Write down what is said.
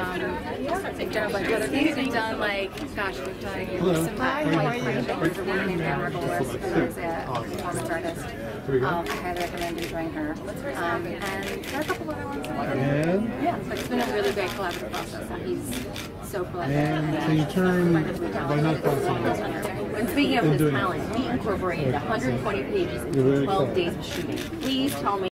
Um, I've done other things. We've done like, gosh, we've done some white painting. There's a woman named Amber Golis a performance artist. Um, I highly recommend you join her. Um, and there are a couple other ones. And, Yeah, but it's been a really great collaborative process. And he's so prolific. and so you turn, not possible? And speaking of his talent, we incorporated 120 pages into 12 days of shooting. Please tell me